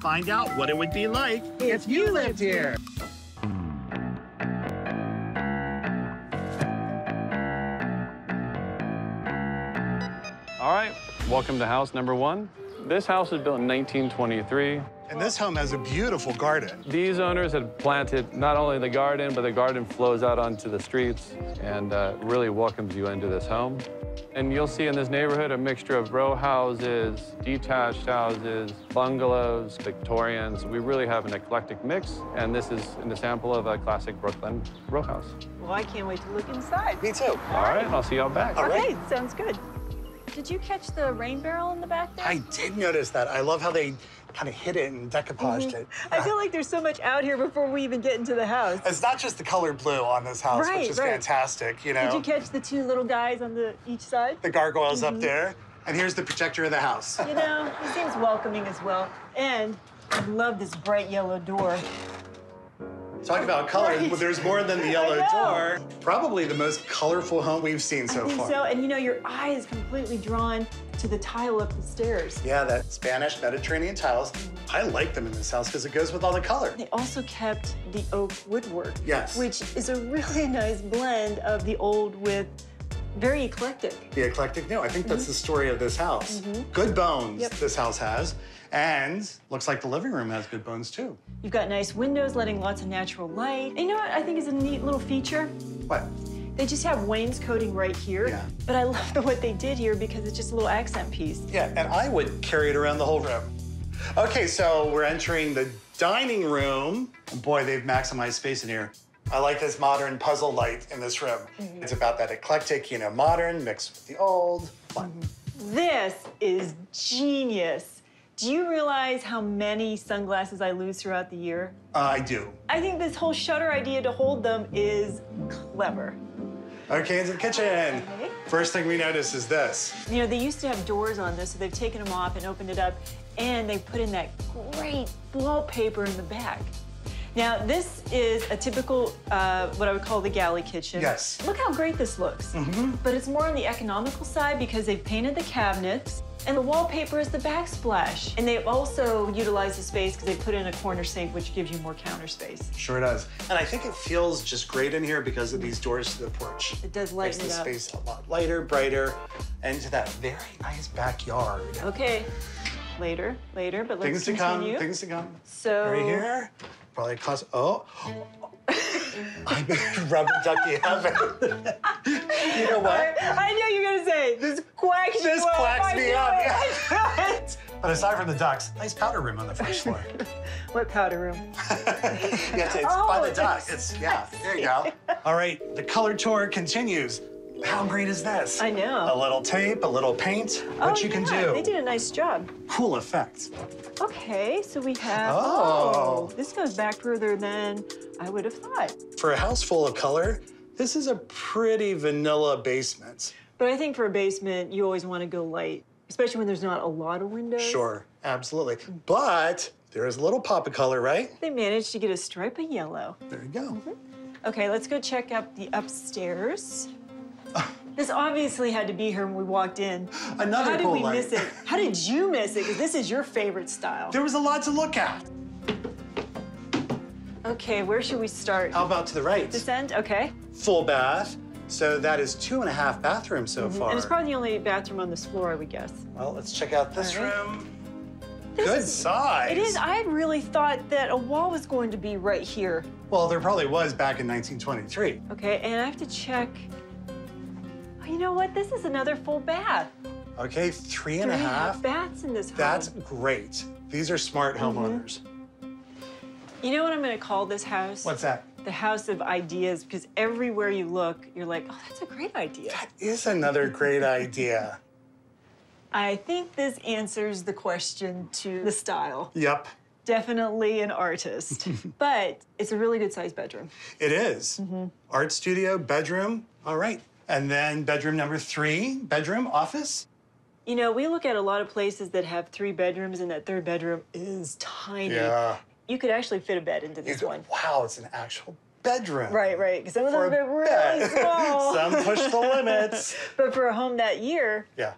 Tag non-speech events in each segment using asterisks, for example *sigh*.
find out what it would be like if you lived here. All right, welcome to house number one. This house was built in 1923. And this home has a beautiful garden. These owners had planted not only the garden, but the garden flows out onto the streets and uh, really welcomes you into this home. And you'll see in this neighborhood a mixture of row houses, detached houses, bungalows, Victorians. We really have an eclectic mix, and this is an example of a classic Brookland row house. Well, I can't wait to look inside. Me too. All right, I'll see y'all back. Okay, sounds good. Did you catch the rain barrel in the back there? I did notice that. I love how they kind of hid it and decoupaged mm-hmm. it. I feel like there's so much out here before we even get into the house. It's not just the color blue on this house, Right, which is right. fantastic, you know? Did you catch the two little guys on the each side? the gargoyles up mm-hmm. there. And here's the projector of the house. You know, he seems welcoming as well. And I love this bright yellow door. Talk about color. Right. There's more than the yellow door. Probably the most colorful home we've seen so I think far. so. And you know, your eye is completely drawn to the tile up the stairs. Yeah, that Spanish Mediterranean tiles. I like them in this house because it goes with all the color. They also kept the oak woodwork. Yes. Which is a really *laughs* nice blend of the old with very eclectic. The eclectic new. I think that's mm-hmm. the story of this house. Mm-hmm. Good bones. Yep. this house has. And looks like the living room has good bones too. You've got nice windows letting lots of natural light. And you know what I think is a neat little feature? What? They just have wainscoting right here. Yeah. But I *laughs* love the, what they did here because it's just a little accent piece. Yeah, and I would carry it around the whole room. Okay, so we're entering the dining room. Boy, they've maximized space in here. I like this modern puzzle light in this room. It's about that eclectic, you know, modern mixed with the old. Fun. This is genius. Do you realize how many sunglasses I lose throughout the year? Uh, I do. I think this whole shutter idea to hold them is clever. Okay, into the kitchen. Okay. First thing we notice is this. You know, they used to have doors on this, so they've taken them off and opened it up, and they put in that great wallpaper in the back. Now, this is a typical, uh, what I would call the galley kitchen. Yes. Look how great this looks. But it's more on the economical side because they've painted the cabinets, and the wallpaper is the backsplash. And they've also utilized the space because they put in a corner sink, which gives you more counter space. Sure does. And I think it feels just great in here because of these doors to the porch. It does Makes lighten the it up. space a lot lighter, brighter, and to that very nice backyard. Okay, later, later, but let's Things to continue. come, things to come. So Right here. Probably cost. Oh. *laughs* I'm rubber ducky heaven. you know what? I knew you were gonna say this quacks This you quacks me up, it. yeah. *laughs* I knew it. But aside from the ducks, nice powder room on the first floor. *laughs* What powder room? yeah, it's, it's Oh, by the it's- duck. It's yeah. There you go. All right, the color tour continues. How great is this? I know. A little tape, a little paint. What oh, you can yeah, do. They did a nice job. Cool effects. Okay, so we have. Oh. oh this goes back further than I would have thought. For a house full of color, this is a pretty vanilla basement. But I think for a basement, you always want to go light, especially when there's not a lot of windows. Sure, absolutely. But there is a little pop of color, right? They managed to get a stripe of yellow. There you go. Mm-hmm. Okay, let's go check out the upstairs. This obviously had to be here when we walked in. Another How did we light. miss it? How did you miss it? Because this is your favorite style. There was a lot to look at. Okay, where should we start? How about to the right? This end? Okay. Full bath. So that is two and a half bathrooms so far. Mm-hmm. And it's probably the only bathroom on this floor, I would guess. Well, let's check out this right. room. This Good is- size. It is. I had really thought that a wall was going to be right here. Well, there probably was back in 1923. Okay, and I have to check. You know what? This is another full bath. Okay, three and Three a half. baths in this home. That's great. These are smart Mm-hmm. homeowners. You know what I'm going to call this house? What's that? The house of ideas, because everywhere you look, you're like, oh, that's a great idea. That is another great idea. *laughs* I think this answers the question to the style. Yep, Definitely an artist, *laughs* but it's a really good sized bedroom. it is. Mm-hmm. Art studio, bedroom. All right. And then bedroom number three, bedroom, office. You know, we look at a lot of places that have three bedrooms, and that third bedroom is tiny. Yeah. You could actually fit a bed into this go, one. wow, it's an actual bedroom. Right, right. Because some of them a are really *laughs* small. Some push the limits. *laughs* But for a home that year, Yeah.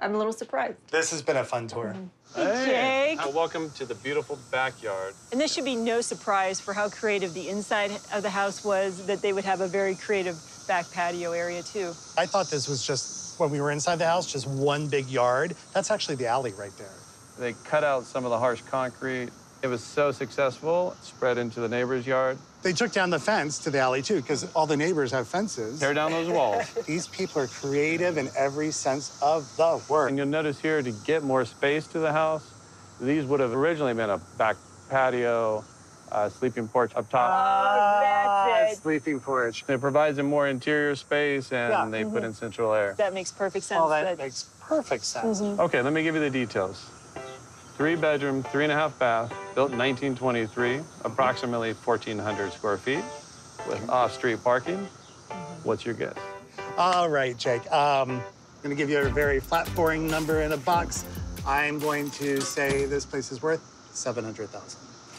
I'm a little surprised. This has been a fun tour. Mm-hmm. Jake. Well, welcome to the beautiful backyard. And this should be no surprise for how creative the inside of the house was, that they would have a very creative back patio area too. I thought this was just, when we were inside the house, just one big yard. That's actually the alley right there. They cut out some of the harsh concrete. It was so successful, it spread into the neighbor's yard. They took down the fence to the alley too, because all the neighbors have fences. Tear down those walls. *laughs* These people are creative in every sense of the word. And you'll notice here, to get more space to the house, these would have originally been a back patio, uh, sleeping porch up top. that's it. Sleeping porch. It provides them more interior space, and Yeah. they put in central air. That makes perfect sense. Oh, that That- makes perfect sense. Okay, let me give you the details. Three bedroom, three and a half bath, built in 1923, approximately 1,400 square feet, with off-street parking. What's your guess? All right, Jake. Um, I'm going to give you a very flat, boring number in a box. I'm going to say this place is worth 700,000.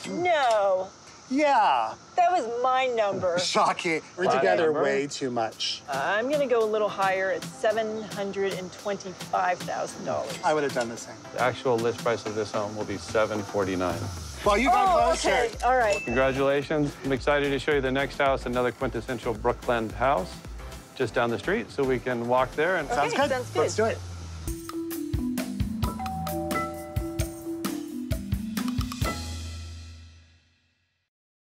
No, Yeah, that was my number. shocking. We're Flat together number. way too much. I'm gonna go a little higher at seven hundred and twenty-five thousand dollars. I would have done the same. The actual list price of this home will be 749. Well, you got Oh, closer. okay, all right. Congratulations. I'm excited to show you the next house, another quintessential Brookland house, just down the street, so we can walk there and Sounds Okay, good. sounds good. Let's do it.